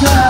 time.